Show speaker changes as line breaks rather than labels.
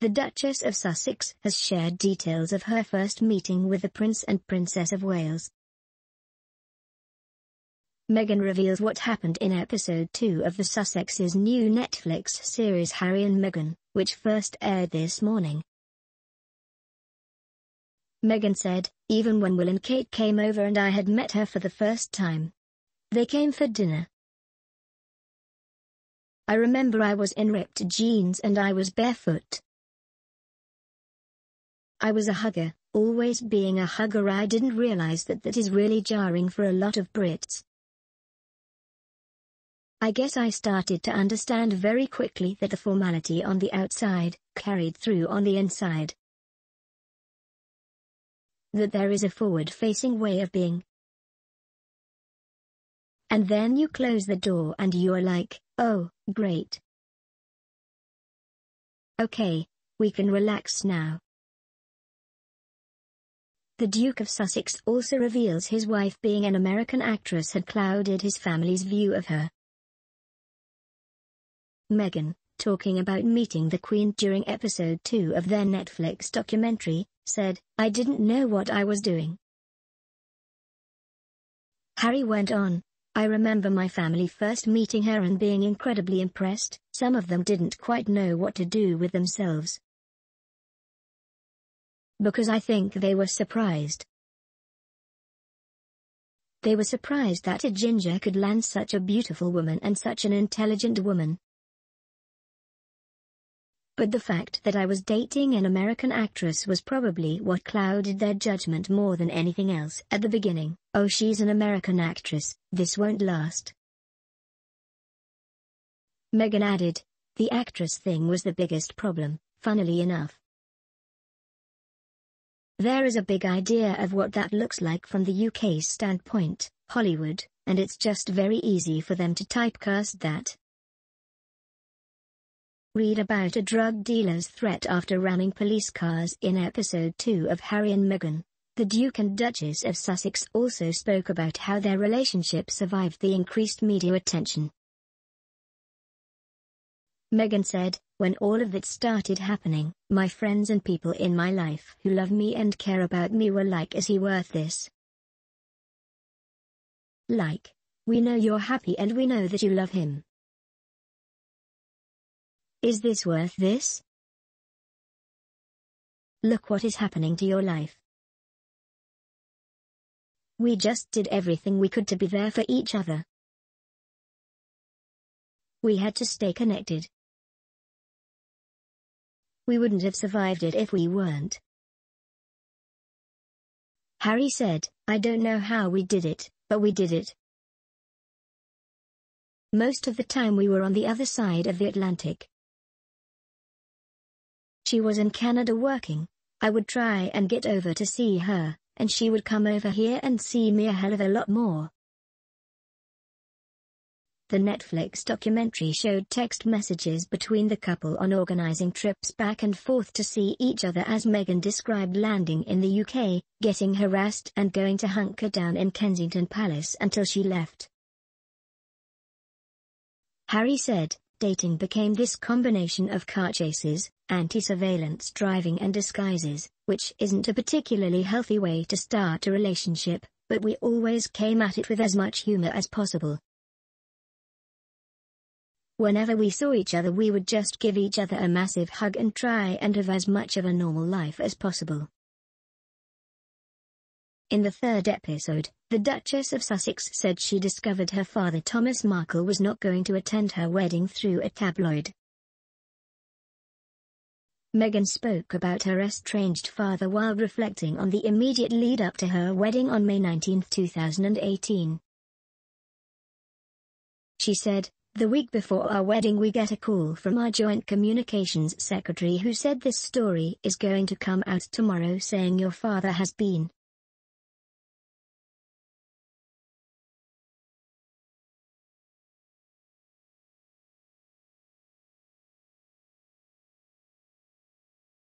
the Duchess of Sussex has shared details of her first meeting with the Prince and Princess of Wales. Meghan reveals what happened in episode 2 of the Sussexes' new Netflix series Harry and Meghan, which first aired this morning. Meghan said, even when Will and Kate came over and I had met her for the first time. They came for dinner. I remember I was in ripped jeans and I was barefoot. I was a hugger, always being a hugger I didn't realize that that is really jarring for a lot of Brits. I guess I started to understand very quickly that the formality on the outside carried through on the inside that there is a forward-facing way of being. And then you close the door and you're like, oh, great. Okay, we can relax now. The Duke of Sussex also reveals his wife being an American actress had clouded his family's view of her. Meghan, talking about meeting the Queen during episode 2 of their Netflix documentary, said, I didn't know what I was doing. Harry went on, I remember my family first meeting her and being incredibly impressed, some of them didn't quite know what to do with themselves. Because I think they were surprised. They were surprised that a ginger could land such a beautiful woman and such an intelligent woman, but the fact that I was dating an American actress was probably what clouded their judgment more than anything else at the beginning. Oh she's an American actress, this won't last. Meghan added, the actress thing was the biggest problem, funnily enough. There is a big idea of what that looks like from the UK's standpoint, Hollywood, and it's just very easy for them to typecast that. Read about a drug dealer's threat after ramming police cars in episode 2 of Harry and Meghan. The Duke and Duchess of Sussex also spoke about how their relationship survived the increased media attention. Meghan said, when all of it started happening, my friends and people in my life who love me and care about me were like is he worth this? Like, we know you're happy and we know that you love him. Is this worth this? Look what is happening to your life. We just did everything we could to be there for each other. We had to stay connected. We wouldn't have survived it if we weren't. Harry said, I don't know how we did it, but we did it. Most of the time we were on the other side of the Atlantic. She was in Canada working. I would try and get over to see her, and she would come over here and see me a hell of a lot more. The Netflix documentary showed text messages between the couple on organizing trips back and forth to see each other as Meghan described landing in the UK, getting harassed and going to hunker down in Kensington Palace until she left. Harry said, dating became this combination of car chases, anti-surveillance driving and disguises, which isn't a particularly healthy way to start a relationship, but we always came at it with as much humor as possible. Whenever we saw each other we would just give each other a massive hug and try and have as much of a normal life as possible. In the third episode, the Duchess of Sussex said she discovered her father Thomas Markle was not going to attend her wedding through a tabloid. Meghan spoke about her estranged father while reflecting on the immediate lead-up to her wedding on May 19, 2018. She said, the week before our wedding we get a call from our joint communications secretary who said this story is going to come out tomorrow saying your father has been